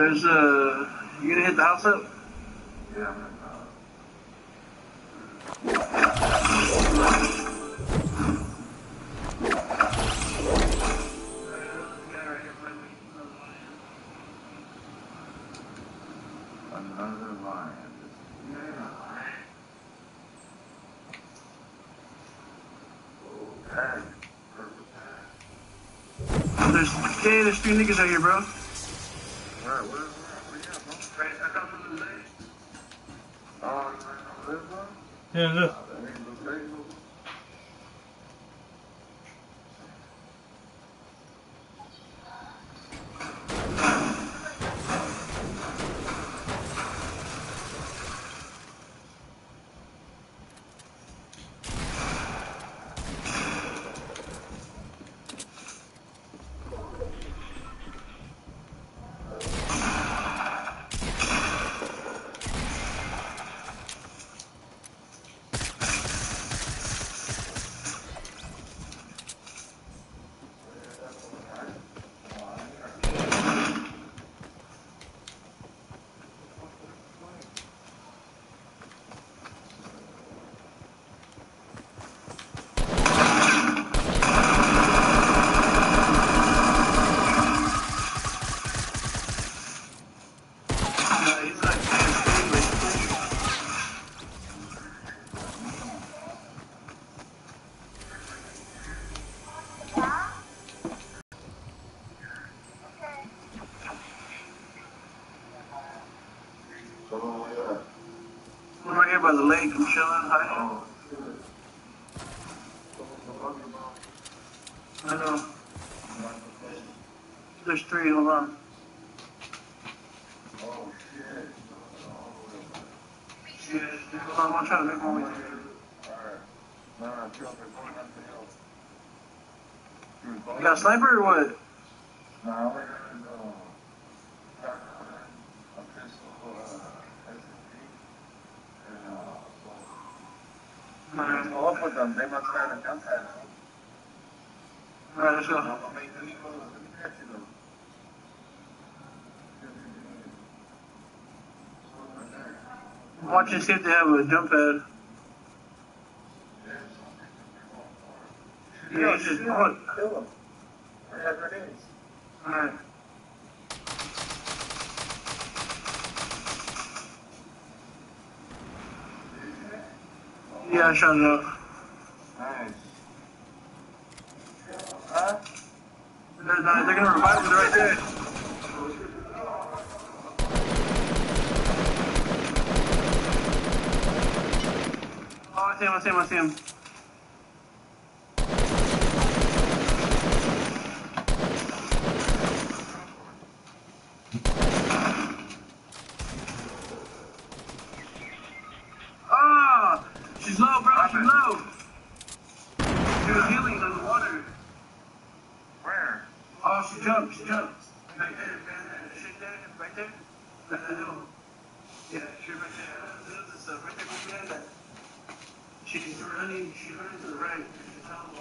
There's a. You gonna hit the house up? Yeah. Another lion. Tag. There's yeah, there's three niggas out here, bro. Live, bro? By the lake. I'm chilling, hiding. I know. There's three. Hold on. Oh. Hold on. Trying to make. You You got a sniper or what? No, I only got his, uh, a pistol, uh, SMG. And, uh, so. Alright, Go up with them, they must have a gun pad. alright, let's go. I'm gonna make the Eagles, let me catch you though. Watch and see if they have a jump pad. Yeah, it's just? Kill him. I got grenades. Alright. Yeah, it up. Nice. Huh? They're, they're gonna revive it right there. Oh, I see him, I see him, I see him. Ah! She's low, bro, she's low. She was healing underwater. Where? Oh, she jumped, she jumped. Right there, right there, shit there, right there. Right there, no. Yeah, she right there. There's this, uh, right there, right behind that. She's running, she's running to the right. She's telling me.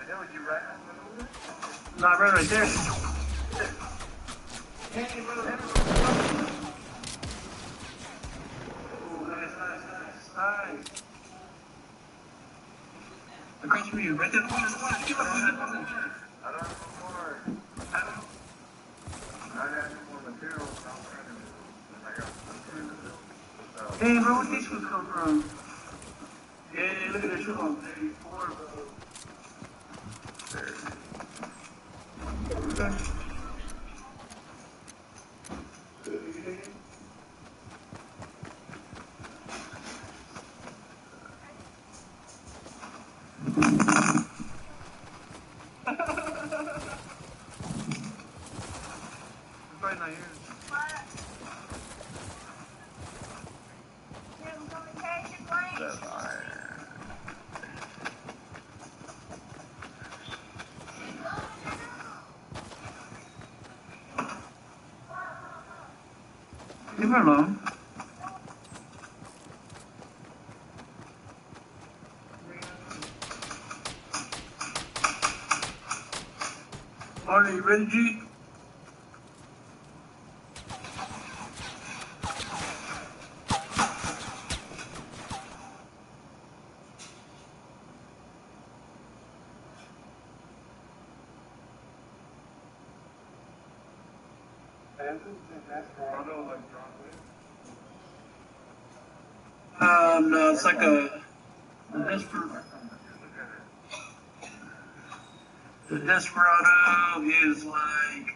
At the right on Not right, there. Hey. Across from you, right there. Get up, corner, corner. I don't no. I Hey, bro, where'd these fools come from? Yeah, look at their shoe on. Hey, four, bro. Okay. Her alone. Are you ready, G? Desperado, like John Wick. Um, no, it's like a the desperate. The Desperado is like.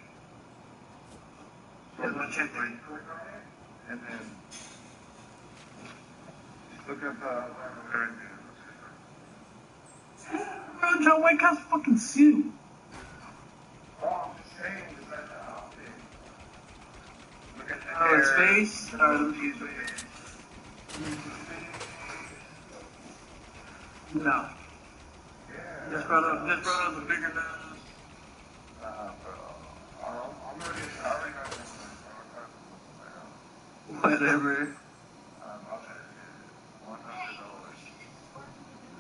Is my check rate. And then look uh, oh, at the very Bro, John fucking suit. Oh, I'm just saying, is that the? Look at Oh, his face? Oh, Oh, let me see his face. No. Yeah. Desperado, a bigger nose. Uh, bro. I'm I. Whatever.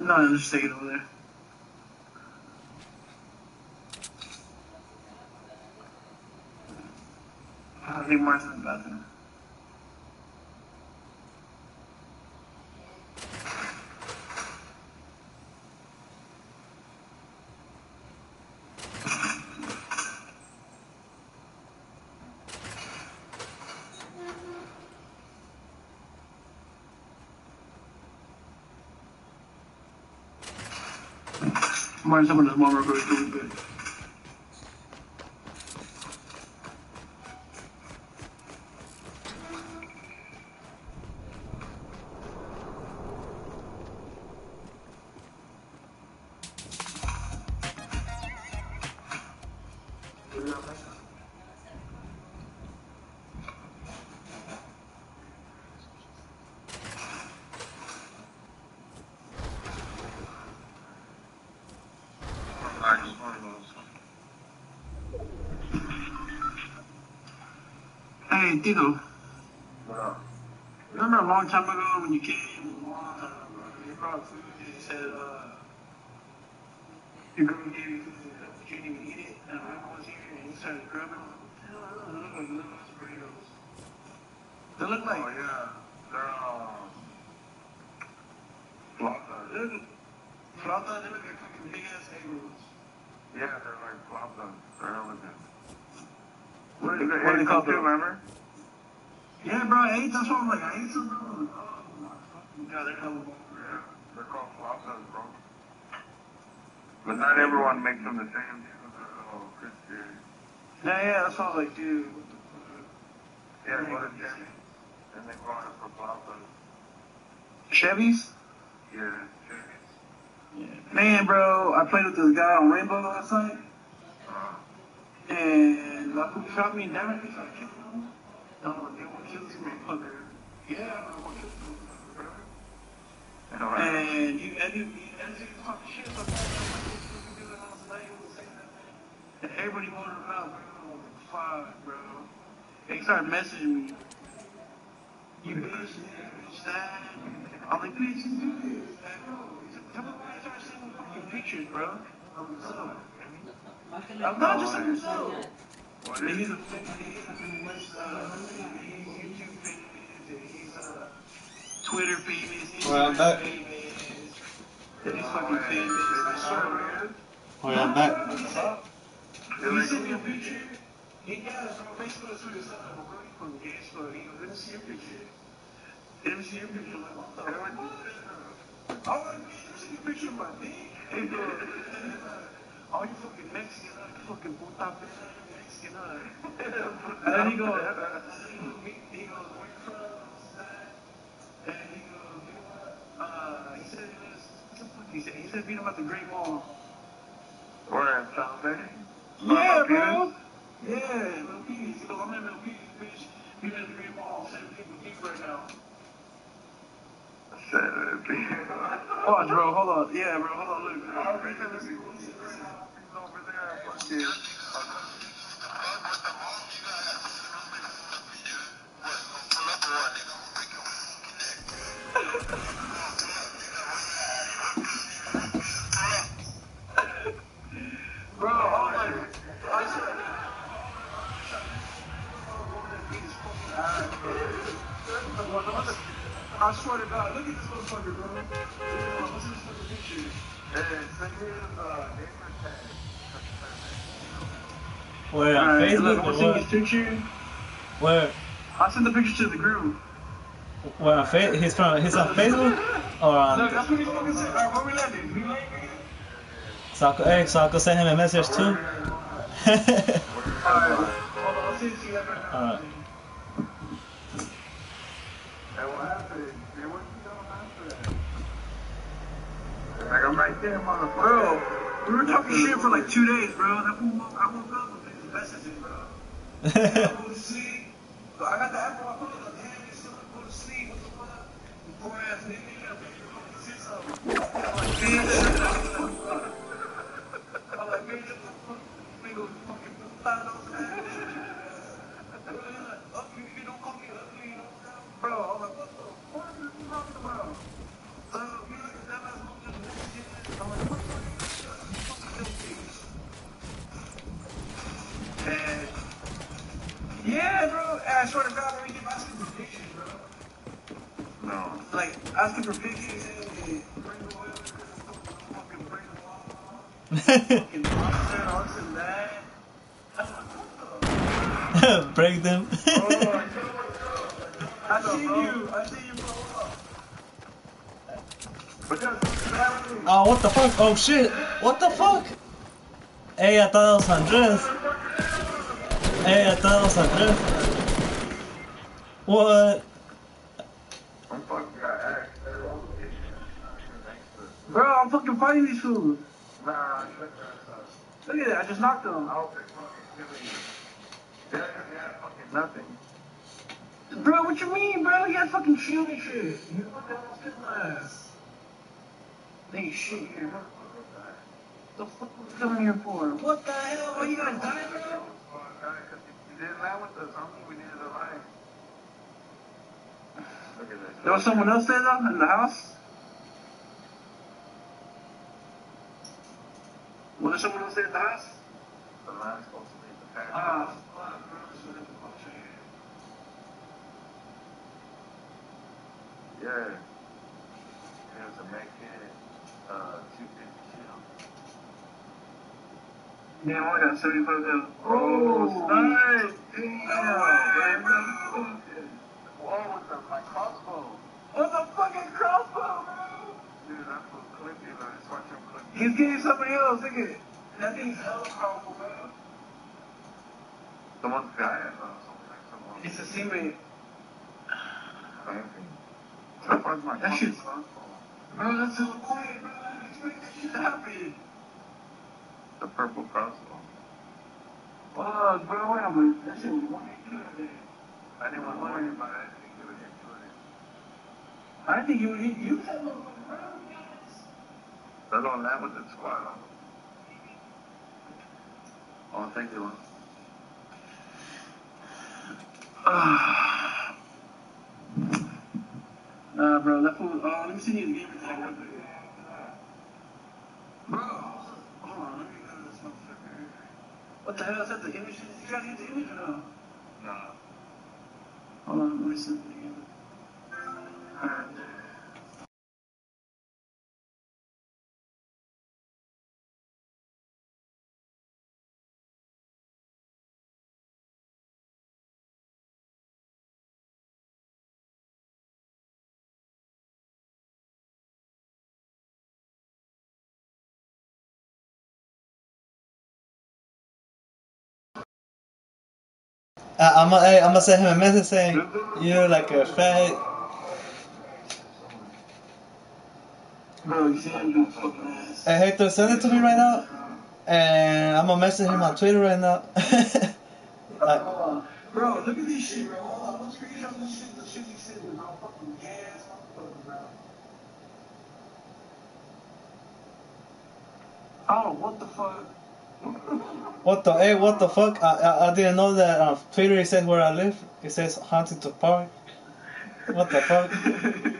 No, I'm just take it over there. I think Mark's in the bathroom. Up on his mom real quick, really big. 50 though. Wow. Remember a long time ago when you came? Uh, you brought food and you said, uh, your girl gave you food that you didn't even eat it. And I was here and you started grabbing them. They look like little burritos. They look like. Oh, yeah. They're, um. Flauta. They they look like fucking big ass egg rolls. Yeah, they're like flauta. They're elegant. What, what, what do they call them? Do you remember? Yeah, bro, I ate that's what I'm like, I ate some, bro. Oh my fucking god, they're hella. Yeah, they're called bro. But not everyone makes them the same. Oh. Yeah, yeah, that's what I was like, dude. Yeah, And they it for. Chevys? Yeah. Yeah. Man, bro, I played with this guy on Rainbow last night, Uh, and like, who shot me down? He's like. No, they want to kill this. Yeah, I want to kill this motherfucker, bro. you know, and And you, and you, as you talk shit about that, like, what you can do in the house tonight, you will say that. And everybody wanted him out, bro. Fuck, bro. They started messaging me. You bitch, bitch, that. I'm like, bitch, you do this. Come on, start sending fucking pictures, bro. Of himself. I'm not just of himself. What And is he's a he's a West, he's YouTube famous, and he's Twitter famous, Well, I'm back. famous. He's fucking famous. Yeah, I'm back. Sent me picture. He got it from Facebook or Twitter, something, but bro, he from gas He goes, let see your picture. Let me see your picture. Like, what the fuck? I'm like, let me see your picture of my dick. He oh, you fucking? You fucking puta bitch? And then he goes, he goes, where you from? And he goes, you know what? Uh, he said, he was, what the fuck he said? He said, beat him at the Great Mall. Where in South Bay? Yeah, bro. Yeah, Milpitas. He goes, I'm in Lil Peas, bitch. He's in the Green Mall, sending people deep right now. Saturday. Watch, bro. Hold on. Yeah, bro. Hold on. Look. He's over there. Fuck you. I swear to God, look at this motherfucker, bro. What's this fucking picture? Send me the gamer tag. Wait, on Alright, Facebook look, or I'm gonna what? his picture. Where? I sent the picture to the group. Where on fa- he's from he's on Facebook or Look, on that's what he fucking said. Alright, where we landing? We landing? so I could, hey so I could send him a message too. Alright, hold on, I'll see you see that right now. Alright. Hey, what happened? Hey, what you doing after that? Like, I'm right there, motherfucker. Bro, we were talking shit for like two days, bro. That woke- I woke up with messages, bro. I go to sleep. I got the app on my phone. Like, damn, you still go to sleep. What the fuck? You poor ass nigga. Break them. I seen you. I seen you blow up. But just, that oh what the fuck? Oh shit! What the fuck? Hey, I thought it was Andres. Hey, I thought it was Andres. What? I'm fucking got asked. Bro, I'm fucking fighting. Nah, shut that up. Look at that. I just knocked them. I don't think fucking killing you. Yeah, yeah, fucking nothing. Bro, what you mean, bro? You got fucking shield and shit. You fucking almost killed my ass. Ain't shit here. The fuck was you coming here for? What the hell? Why you gonna die, bro? You didn't lie with us, homie. We needed a lie. Look at this. There was someone else there though in the house. There someone in the house? The line's supposed to be the pack. Ah, fuck, bro. So that's what I'm saying. Yeah. There's a kit, uh, 250 shield. Damn, I got 75 dollars. Oh, nice. Damn, man. Whoa, with the, my crossbow. What the fucking crossbow, bro? Dude, that's what clipped you, like, watch him clip you. He's getting somebody else. Look at it. That thing's hella powerful, bro. Someone's got it, someone. It's a teammate. Same thing. So far as my That shit's- crossbow. Bro, that's so quiet, bro. I didn't expect that shit to happen. The purple crossbow. Fuck, bro. Wait a minute. That shit was one eighty. I didn't want to worry about it. I didn't think it would get to. I didn't think you would use that motherfucker, bro. That's on that the squad on. Oh, thank you. Ah. Nah, bro, that fool. Uh, let me see his game. Bro, hold on, let me go to this motherfucker. What the hell is that? The image? You gotta get the image or no? Nah. Hold on, let me see it again. Alright. Uh, I'm gonna hey, I'm gonna send him a message saying you're like a fat. Bro, you see him do fucking ass. Hey Hector, send it to me right now, and I'm gonna message him on Twitter right now. like, Bro, look at this shit, bro. Hold on, let's screenshot this shit. This shit you said was all fucking gas. I what the fuck. What the hey, what the fuck? I, I, I didn't know that on Twitter it says where I live. It says Huntington Park. What the fuck?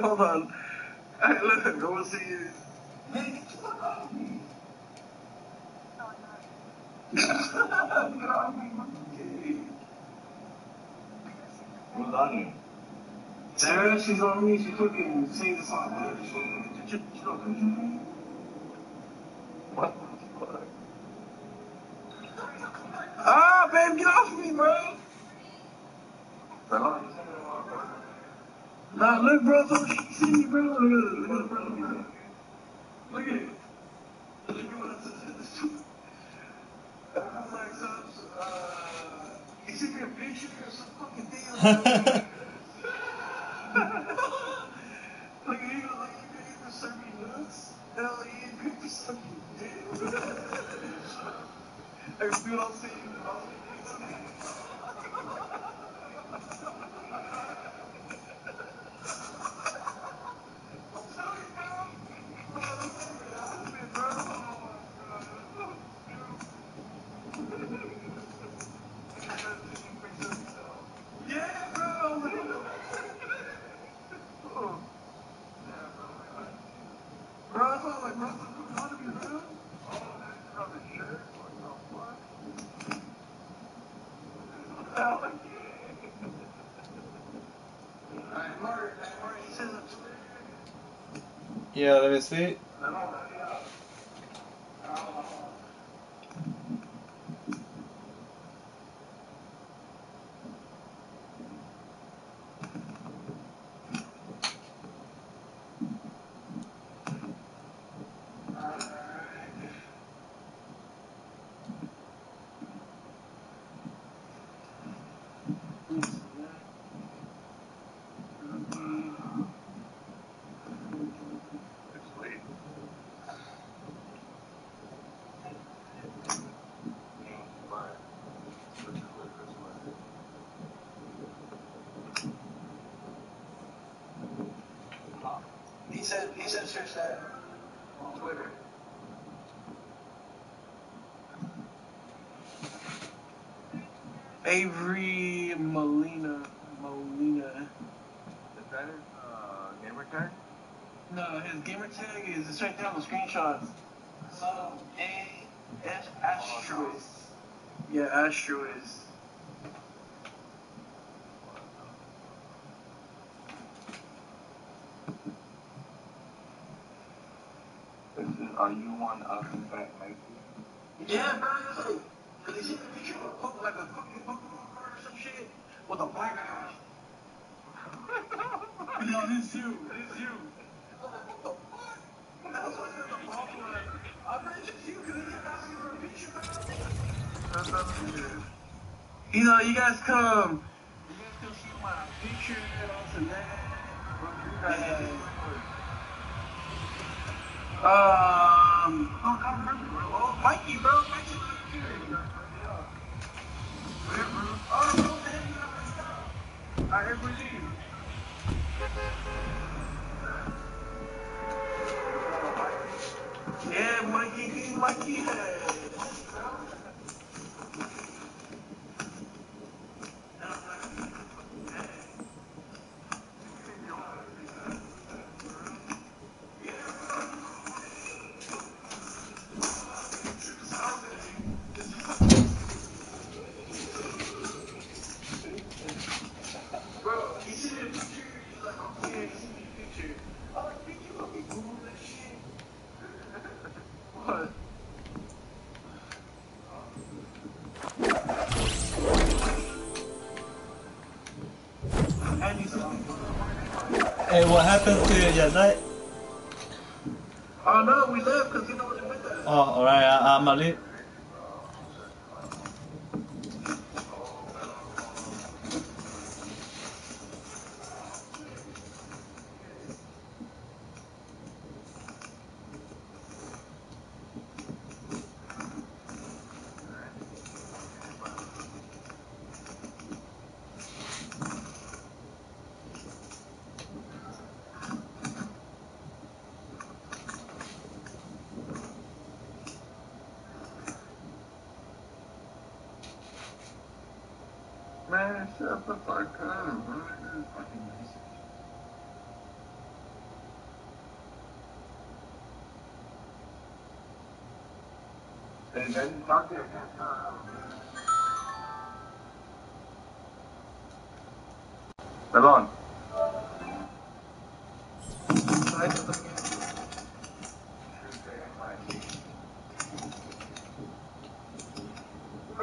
Hold on. Hey, I want to see you get the fuck off me. Get off me, fucking kid. Who's you? Sarah, she's on me. She fucking sings the song. She's fucking- she- she don't come to me. What the fuck? Ah, babe, get off me, bro. Perdón. Nah, look, bro. Don't see me, bro. Look at it. Look at it, bro. It. It. I'm like, uh, you sent me a picture or some fucking me dick. Like, see what I'm saying? Yeah, bro. Bro, I felt like, bro, how do you do? Alright, Mark, Mark, he says it's yeah, let me see. He said, he said, search that on Twitter. Avery Molina. Molina. Is that his uh, gamer tag? No, his gamer tag is it's right there on the screenshots. Some A S Astrois. Yeah, Astrois. What happened to you that night? oh no, we left because he wasn't with us. Oh, alright, I'm a leave.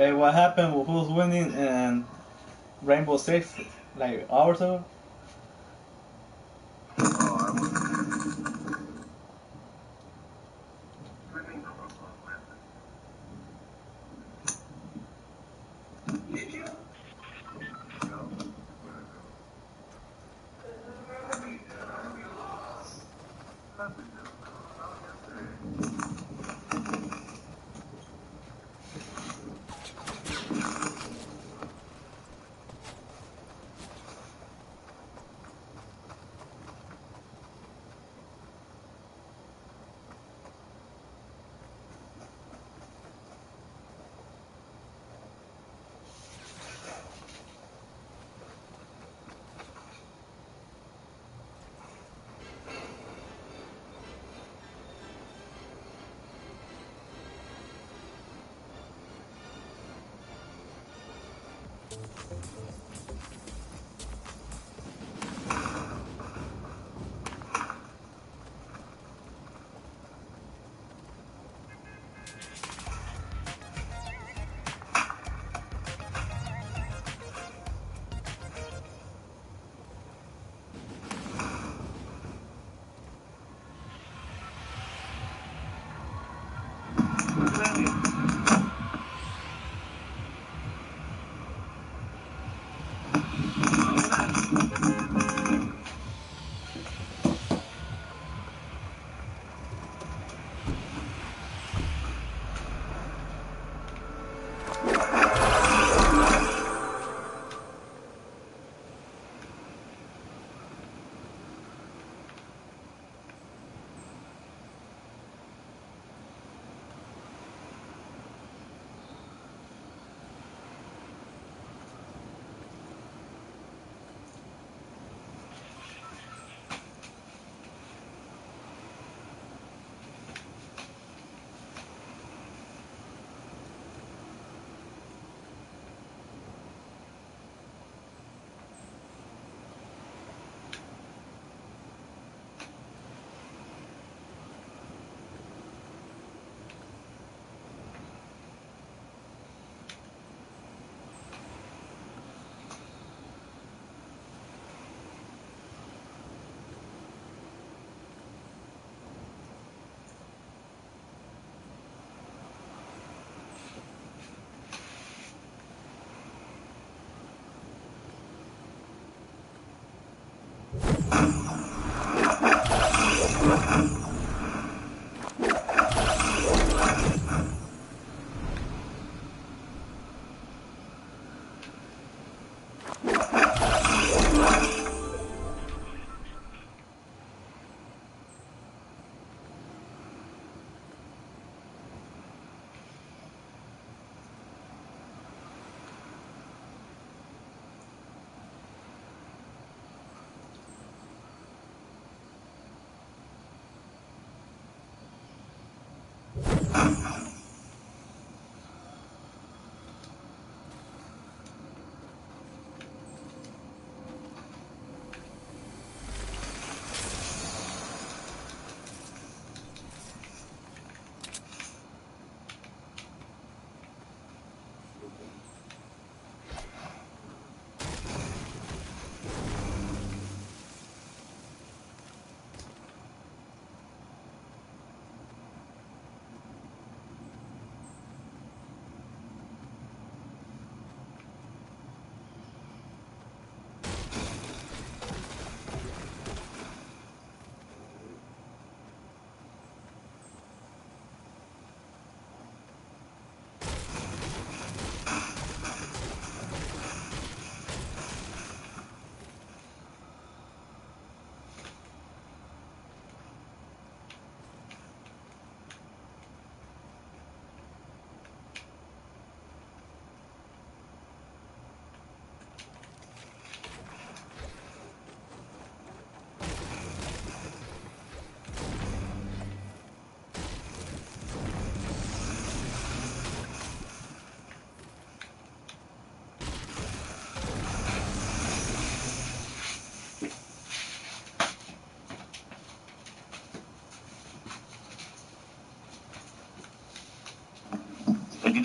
Hey, what happened? Who's winning in Rainbow Six? Like hours ago?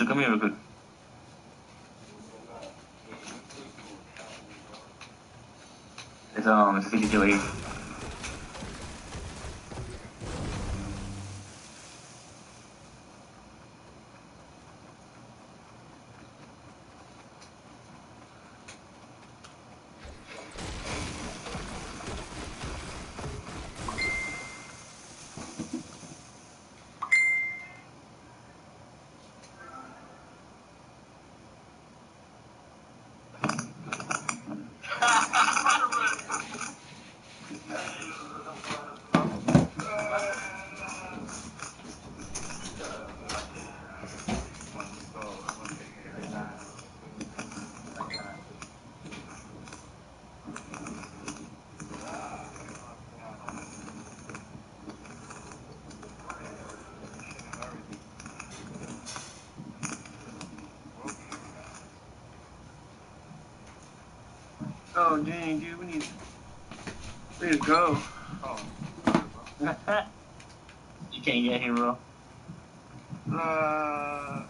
Come here real quick. It's um, it's 52 here. Oh dang, dude, we need, to go. you can't get here, bro. Uh,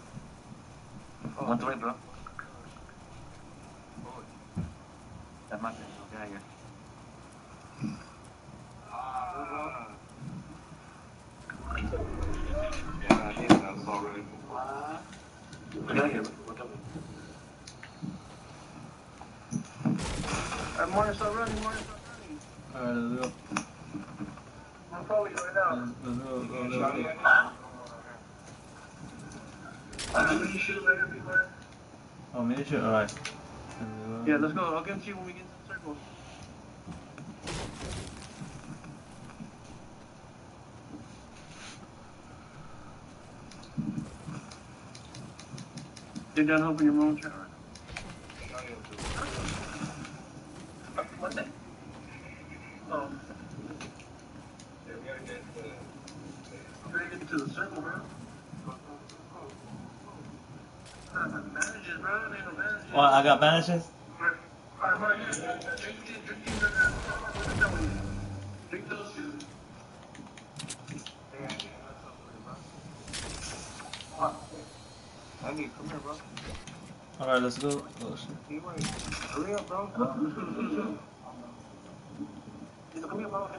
One way, bro. That's my thing. Get out of here. Yeah, I did that already. Get out of here. What's up? Alright, morning, start running, morning, start running. Alright, let's go. I'm calling you right now. Let's, let's go. Let's go. Let's go. I'm gonna shoot later, people. Oh, mini shoot? Alright. Yeah, let's go. I'll get you when we get to the circle. You're done hoping your mom. Um, what ain't no bandages. Well, I got bandages? Alright, hold on, here. Drink these, drink these, uh, Drink those two. I need, come here, bro. Alright, let's go. Oh, shit. You wait. Hurry up, bro. Come here, bro.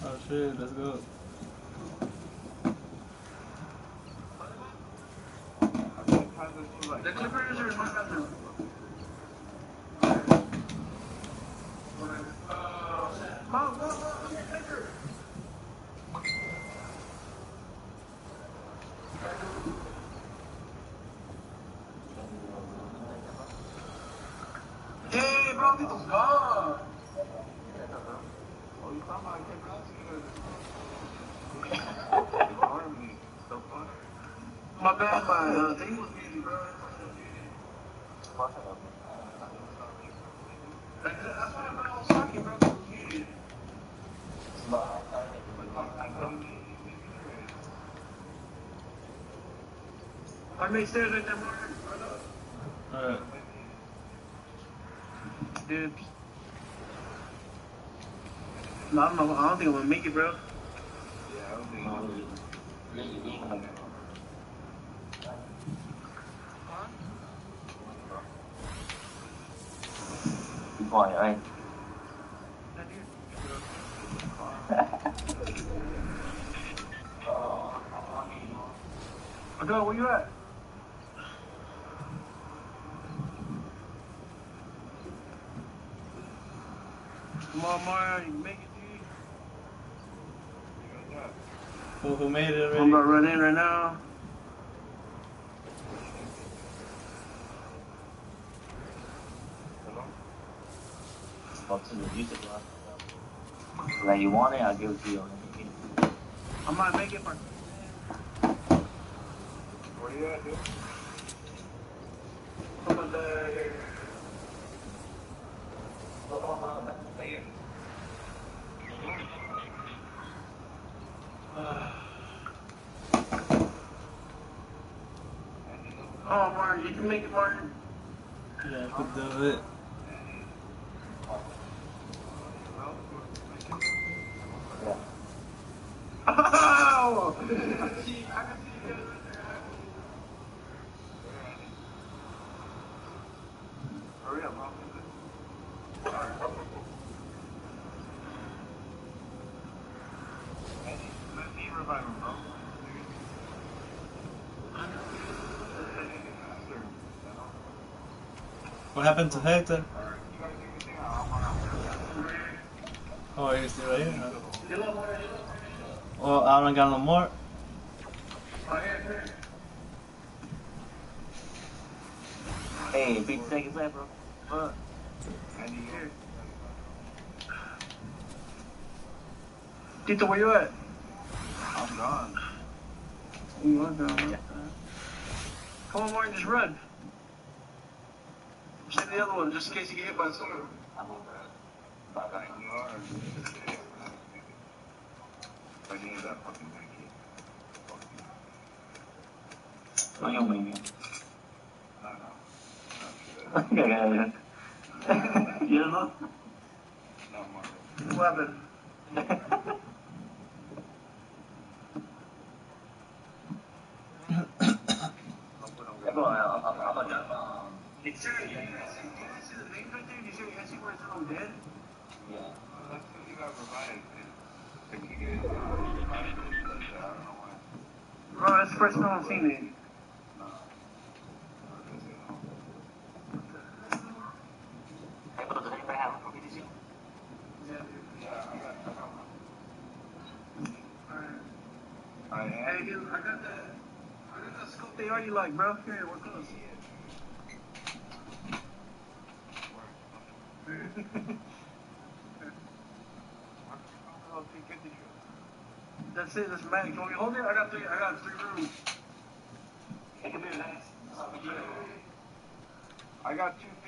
Oh, shit. Let's go. The clippers are in my bathroom. Mom, mom, mom, come here, clipper. Hey, bro, this is gone. Oh, you talking about I came out to you? Army, so fun. My bad, my uh, thing was busy, bro. I was talking, bro. I made stairs right there. Alright. Dude. No, I don't know. I don't think I'm gonna make it, bro. Yeah, I don't think Be quiet, right? Adele, where you at? Come on, Mario, you can make it, dude. Who, who made it I'm about to run in right now. Go to the music block. Like you want it, I'll give it to you. I might make it, but Where you at, dude? Come on, there. Oh, Martin, you can make it, Martin. Yeah, I could do it. Oh! I can see, I can see you guys right there. Hurry up, bro. Let me revive him, bro. What happened to Hector? Oh, he's still here. Oh, I don't got no more. Hey, beat second play, bro. And you Here. Tito, where you at? I'm gone. You are down. Come on, Martin, just run. Send the other one just in case you get hit by someone. I'm on that. over You are. I need that fucking it. No, yo, maybe. No, no. yeah, yeah, yeah. you don't know? No, Marvin. What happened? I'll put Yeah, bro, I- I- I- I'm not done. Did you see the names right there? You see, you see where it's all dead? Yeah. That's because you got revived. I think you guys revived it. I don't know why. Bro, that's the first time I've seen it. I. Hey, got like, bro. Here, we're. That's it. That's magic. You want me to hold it? I got three. I got three rooms. I got two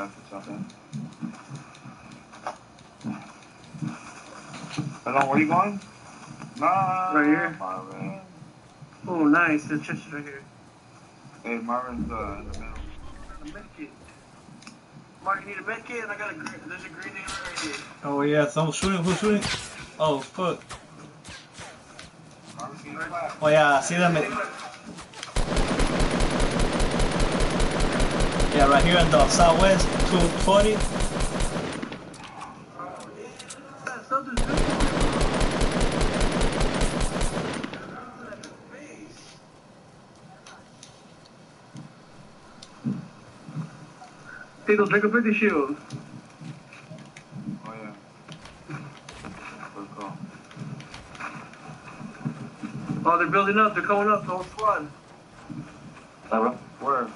Oh, man, they trapped in. Hello, where you going? Nah, Right here. Marvin. Oh, nice. The chest is right here. Hey, Marvin's uh, in the middle. A medkit. Mark, you need a medkit? And I got a green. There's a green name right here. Oh yeah, someone's shooting. Who's shooting? Oh fuck. Marvin's getting clapped. Oh yeah, I see them. Yeah, right here in the southwest, 240. That something's good. Tito, drink a 50 shield. Oh, yeah. Good. Oh, they're building up. They're coming up. The whole squad. Where?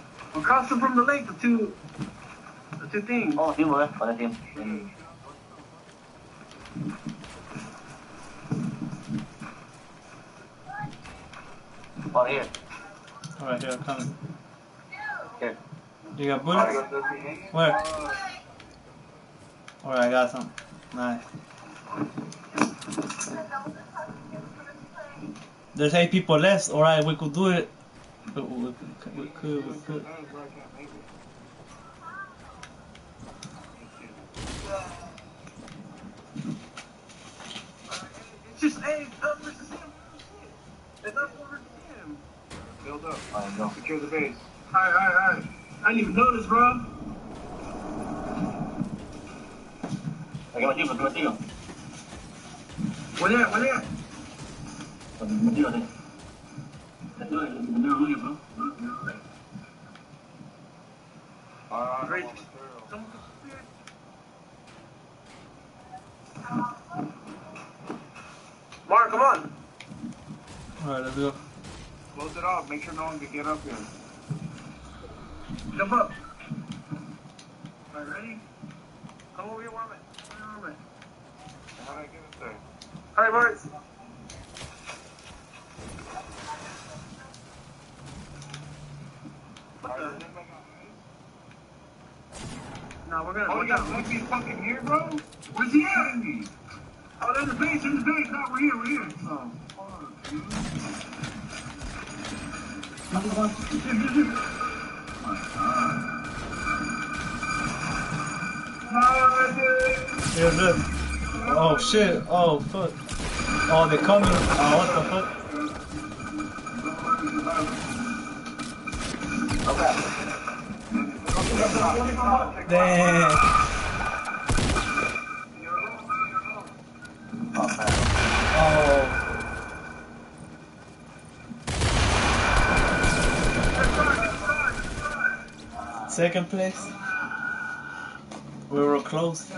We're crossing from the lake. The two, the two things. Oh, team, bro. Para team. Mm. Oh, here. Alright, here, coming. Here. You got bullets? got this. Where? Alright, I got some. Nice. There's eight people left. Alright, we could do it. It's what could, what could, what could. Just hey. It's up over him. Build up. I know. Secure the base. Alright, alright, alright. I didn't even notice, bro. i got contigo. Huele, huele. Contigo, contigo, contigo, contigo. make sure no one can get up here. Damn. Oh. Second place. We were close. I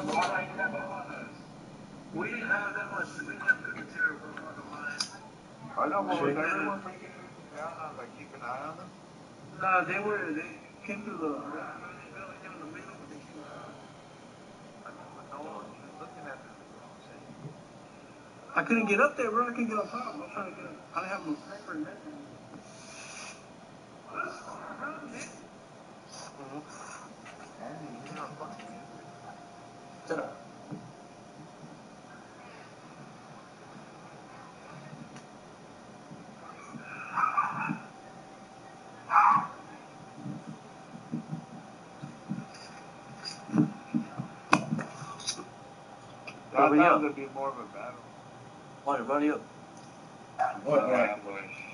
know, but was everyone freaking out? Like, keep an eye on them? No, they were, they came to the. I couldn't get up there, bro. I couldn't get up top. I'm trying to get up. I didn't have my paper in there. Shut up. That would be more of a battle. What about you? What?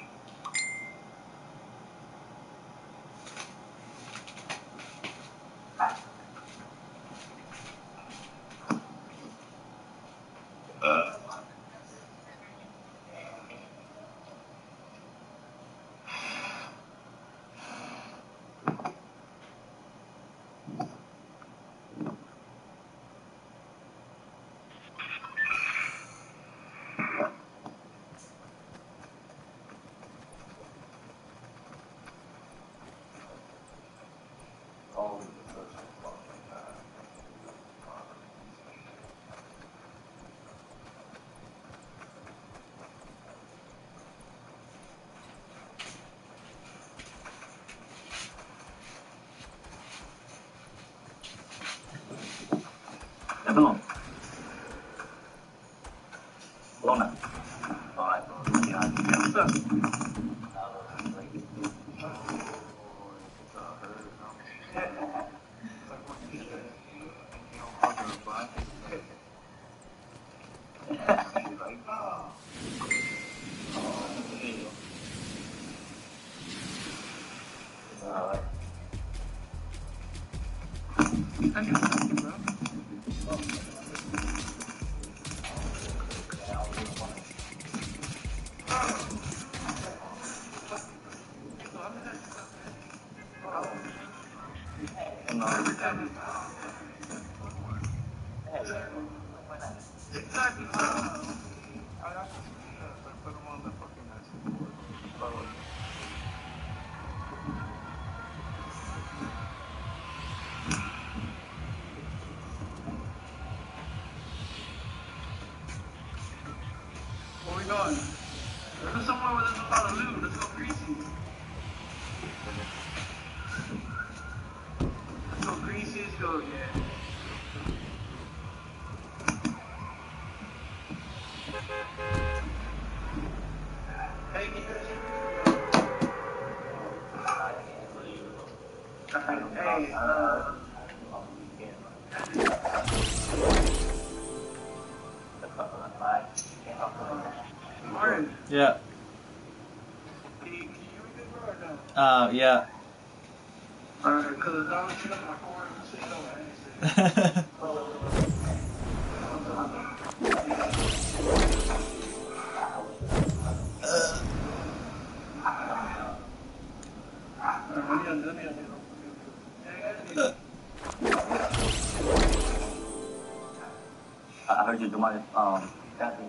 develop Yeah. Uh, yeah. Alright, because I was my. You to my um Kathy.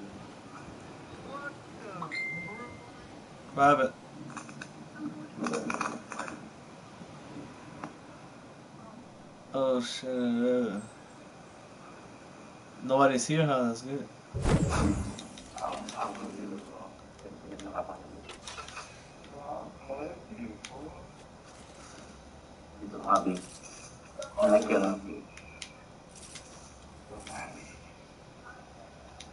What happened? Oh shit. Nobody's here, huh? That's good. I'll go to you. It's a hobby. I like it. Kaya kalau nulit itu dan apa itu kan apa? Technology like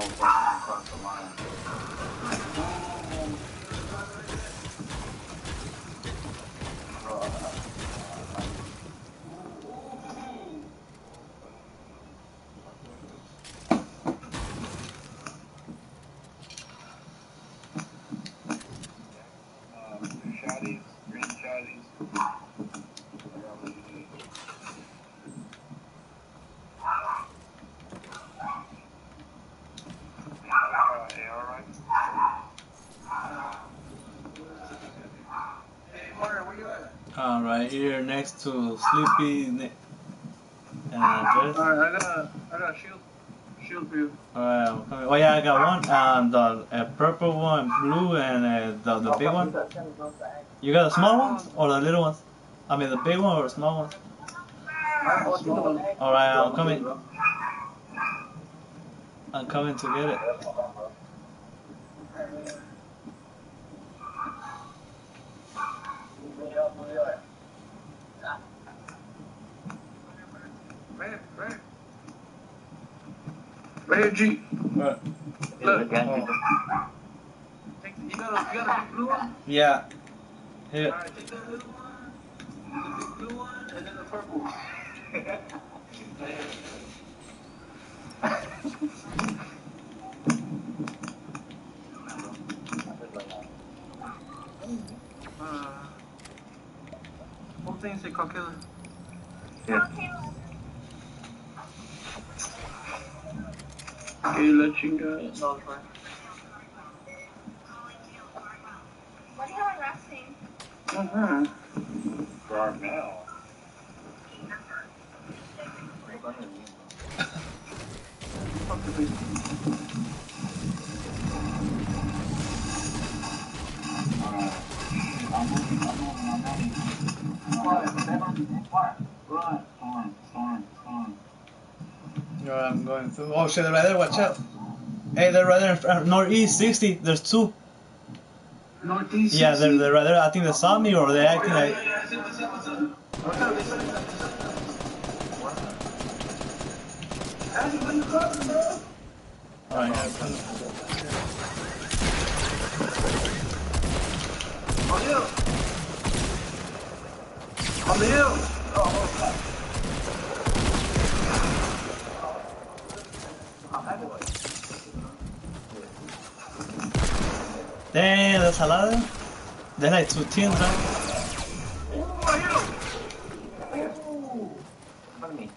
fuck, cross the line. Um, blue shotties, green shotties. Uh, AR rifle. Hey, Mario, where you at? uh, right here next to Sleepy ne- and address. Alright, I got, I got a shield, shield for you. Alright, I'm coming. Oh yeah, I got one. Um, the uh, purple one, blue, and uh, the the big one. You got the small ones or the little ones? I mean the big one or the small ones? I got a small one. Alright, I'm coming. I'm coming to get it. Right, right. Right here, G. Right. Look, Look. take, you got a, you got a big blue one? Yeah. Here. Alright, take that little one, the big blue one, and then the purple. Uh, what thing say Coquilla? Okay, let you go. No, it's fine. Storm, storm, storm. Alright, I'm going through. Oh shit, they're right there. Watch out. Hey, they're right there. front- uh, Northeast 60. There's two. Yeah, they're, they're there. I think they saw me or they're acting like. Alright. On the hill. On the hill. Damn, that's a lot. They're like two teams, right? oh, on the hill. Follow me.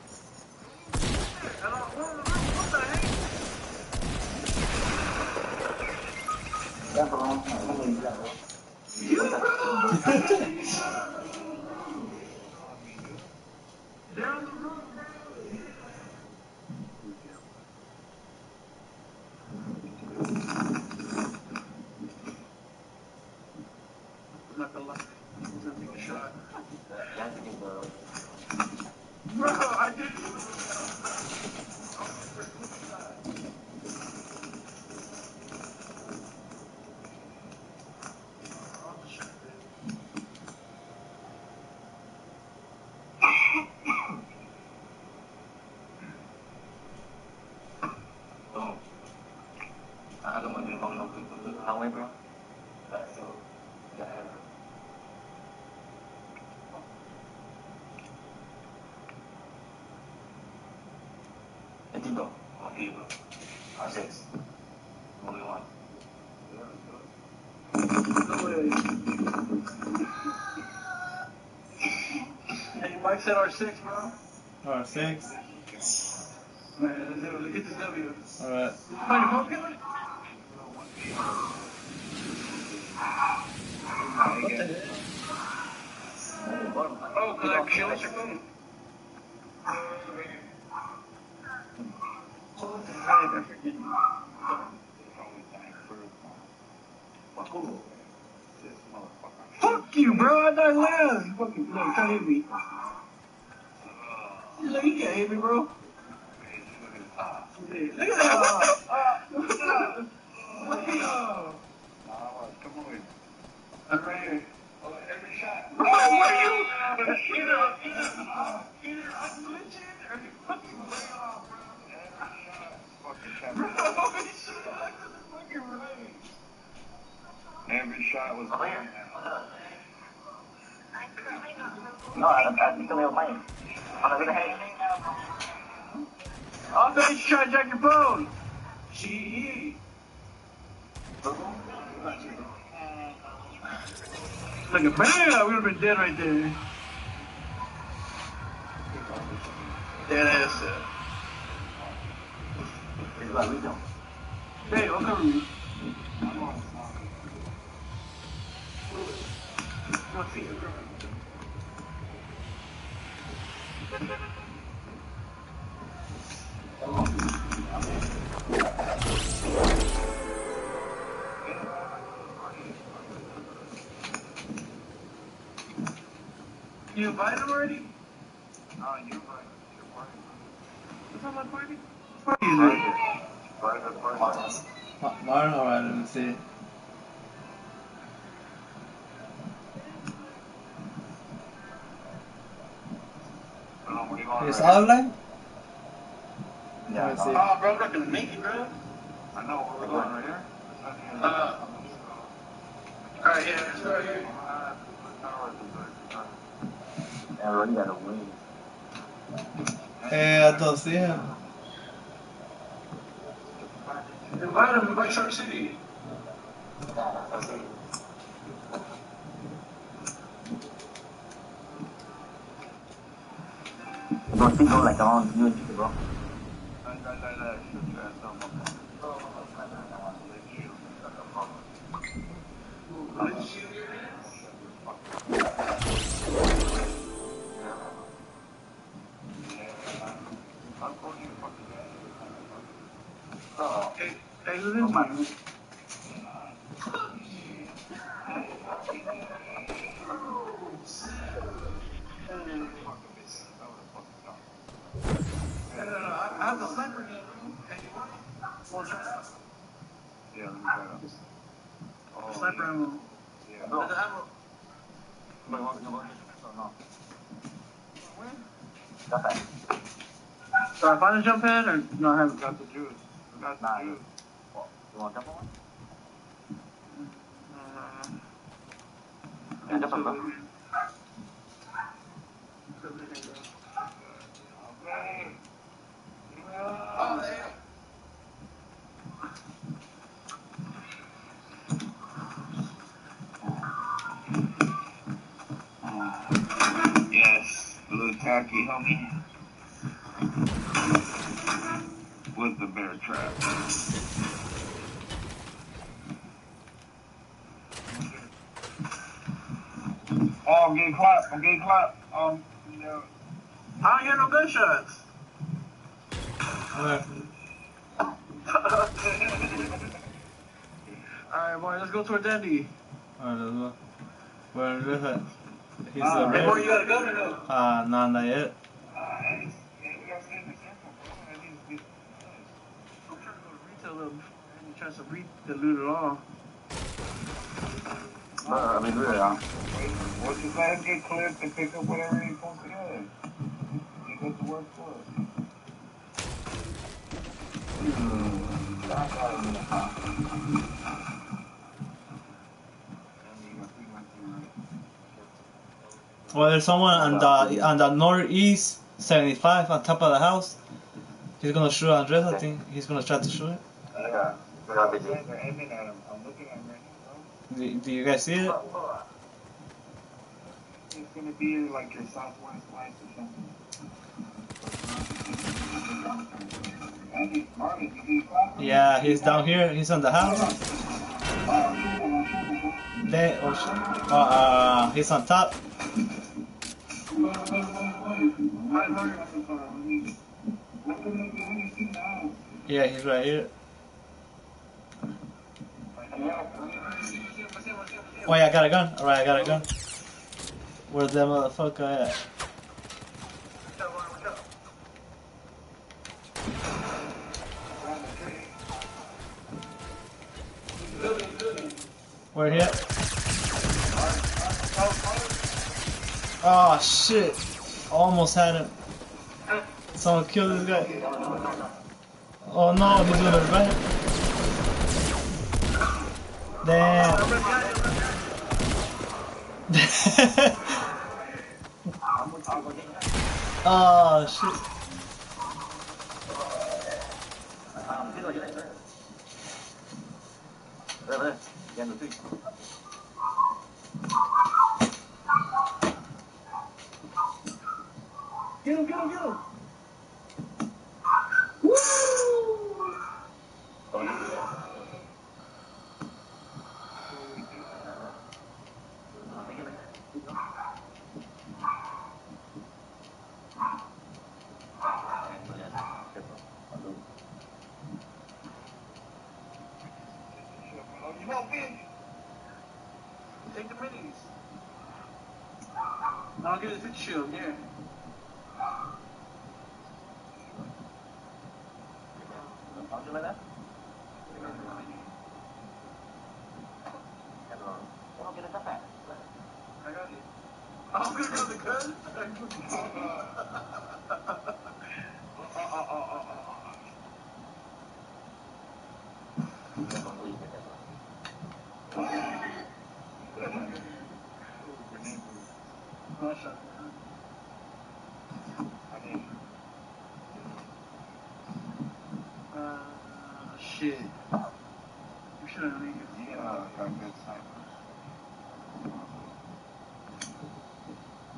And on- What the heck? Yeah, bro. Follow me, yeah, bro. You, bro. They're on the roof. I'm not gonna lie. I'm gonna take a shot. That's it, bro. Bro, I didn't. Oh. I don't want to go no good. How way, bro? That's so. Yeah. Entiendo. Ok, bro. way. Hey, Mike said R6, bro. Alright, six. Man, let's do. Get this W. Alright. Phone? What the heck? Oh, cause I killed your phone. I. Fuck you, bro. I died last. Fucking, no, try to hit me. You can't me, bro. Look at that. I'm right every shot. Are you? I'm glitching fucking. Every shot was. No, I, I think we were playing. On the other hand, I thought you trying to jack your phone. She. Look at bam, we would have been dead right there. Dead ass. like we don't. Hey, don't cover feet are growing. You invited him already? Oh, you're right. What's on my party? What party is it? Private party. Martin, alright, let me see. It's right online? Yeah, Let me. Oh, bro, I'm not gonna make it, bro. I know where we're going right here. Uh, alright, yeah, it's right here. I already got a win. Hey, I don't see him. Invite him, invite Shark City. Don't think go like around you and you, bro. Hey, hey, who's in my I have the sniper gun, bro. Hey, you want it? Want to try it out? Yeah, let me try it. Sniper ammo. Yeah. There's the ammo. But what you want or no? That's fine. So I finally a jump pad or no? I haven't. Got the juice. We got the you, juice. what, you want jump on one? Yeah, jump on, bro. Uh, okay there. Yes, a little tacky, homie. With the bear trap. Oh, I'm getting clapped. I'm getting clapped. Um, you know, I don't hear no gunshots. Alright. Alright, boy, let's go toward Dandy. Alright, let's go. Where is it? He's uh, Hey, boy, red. you got a gun or no? Uh, nah, not yet. uh, yeah, we gotta stay in the circle, bro. I need to get I'm trying to go to retail though. I ain't trying to read the loot at all. Bro, I mean, really, uh, Well, just let get clipped and pick up whatever he's supposed to get. He goes to work for us. Well, there's someone on the on the northeast 75 on top of the house. He's gonna shoot Andres. I think he's gonna try to shoot it. yeah, we got busy. They're aiming at him. I'm looking at him right Do, do you guys see it? It's gonna be like your southwest west or something. Yeah, he's down here. He's on the house. There, oh, uh, uh, he's on top. Yeah, he's right here. Oh yeah, I got a gun. Alright, I got a gun. Where's that motherfucker at? Where he at? Oh shit! Almost had him. Someone killed this guy. Oh no, he's gonna revenge. Damn. oh shit. Ver, ver, ya no estoy. Get him, get him, get him. You want me? Take the minis. I'll get a fit shield, yeah. Something like that? Uno quiere café. I got it. I'm gonna go the gun. oh, oh, oh, oh, oh. Masha. Uh, shit. We should have leave. Yeah, got good snipers.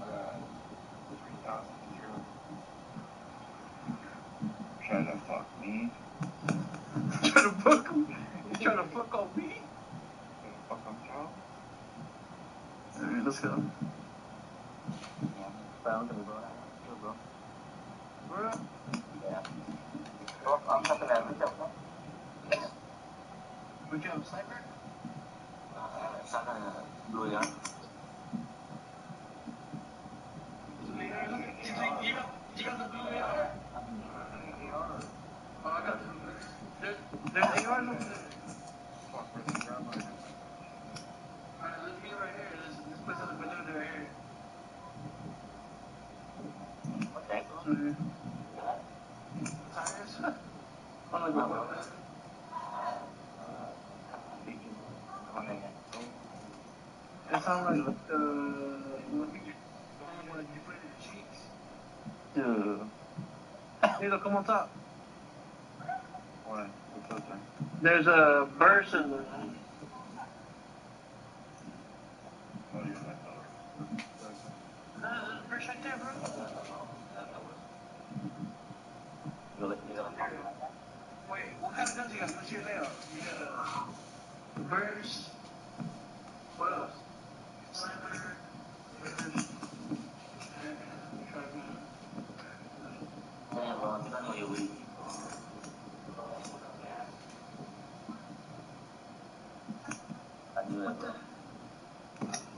Uh, 3,000 zero. Trying to fuck me. trying to fuck him. You trying to fuck on me? Fuck on Cal. Alright, let's go. Found him, bro. Bro. Bro, Yeah. Oh, I'm talking that. What's up, bro? We got a sniper? Sana dulu ya. You got, you got the blue AR? Oh, I got the there, There's ARs over there. Fuck, where's the grandma? Alright, let's be right here. Let's, let's put something banana right here. Okay. Okay. Tires? I'm gonna go with that. It sounds like, uh, let me, when you put it in the cheeks. Dude. Nilo, come on top. There? There's a burst in the. Oh, you're like, oh. Uh, there's a burst right there, bro. Wait, what kind of guns you got? What's your layout? You got a burst. What else? Sniper. Burst.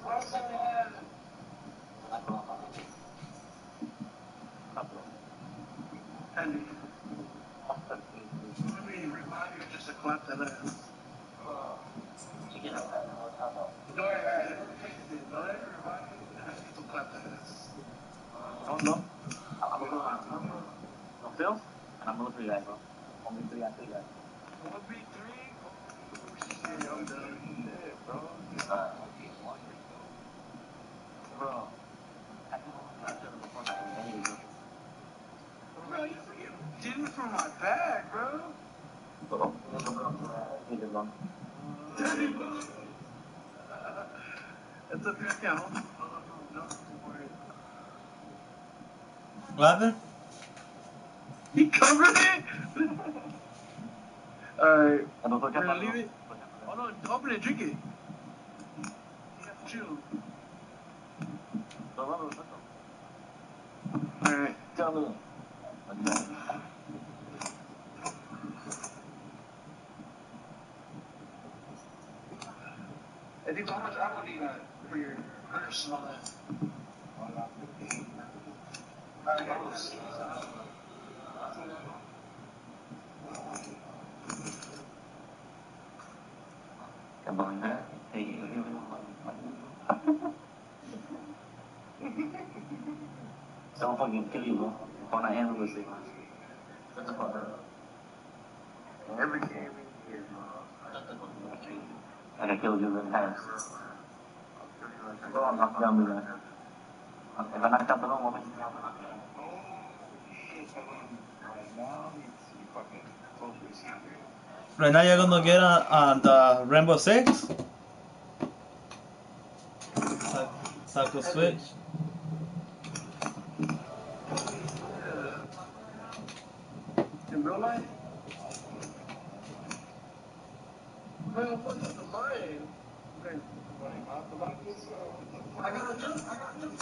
What else do we have? Handy. Let me remind you just to clap that ass. Don't ever don't ever remind me that I need to clap that ass. No, no. I'm gonna go. No feel? I'm gonna three guys, bro. Only three on three guys. One B three. Oh shit, I'm done. Shit, bro. Uh, bro. I think I'm not done before that. I need to go. Bro, you forget dude from my bag, bro. Bro, need to run. Daddy, bro. It's okay, I can't hold it. No, don't worry. What happened? He covered it? Alright, Ano po we're gonna leave it. Oh no, open it, drink it. You have to chew. Alright. I think how much apple do you got for your purse and all that? Cảm ơn nhé. Thì Don't fucking kill you, bro. On an anniversary. Shut the fuck up. Every game is, uh, I got killed you in half. Go on, Knock down me, man. If I knock down the wrong woman, Right now you're gonna get on, on the Rainbow Six. Taco Switch. In real what's the mine? I got a jump, I got a jump.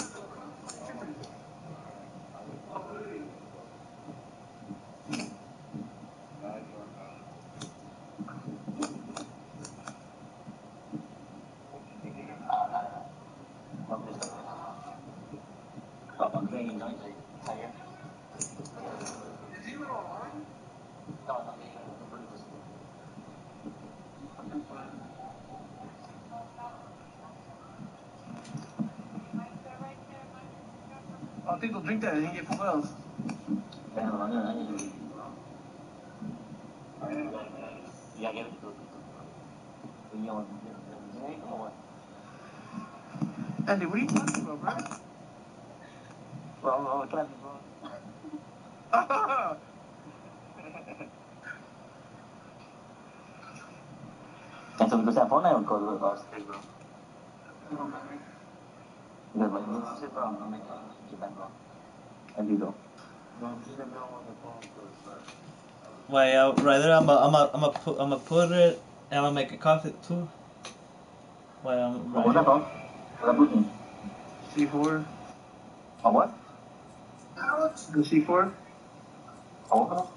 Stop on training, don't you? Is he even online? I think they'll drink that and he get full. Yeah, get. You know, Andy, what are you talking about, bro? well, I'm trying to, Yang sebelum saya phone na yung call ko stay bro. Hindi ba yun? Kasi bro, ang may kita bro. Bandito. Wait, uh, right there, I'm a, I'm a, I'm a, put I'm a put it, and I'm gonna make a coffee too. Wait, I'm right. What about? C4. A what? The C4. A what?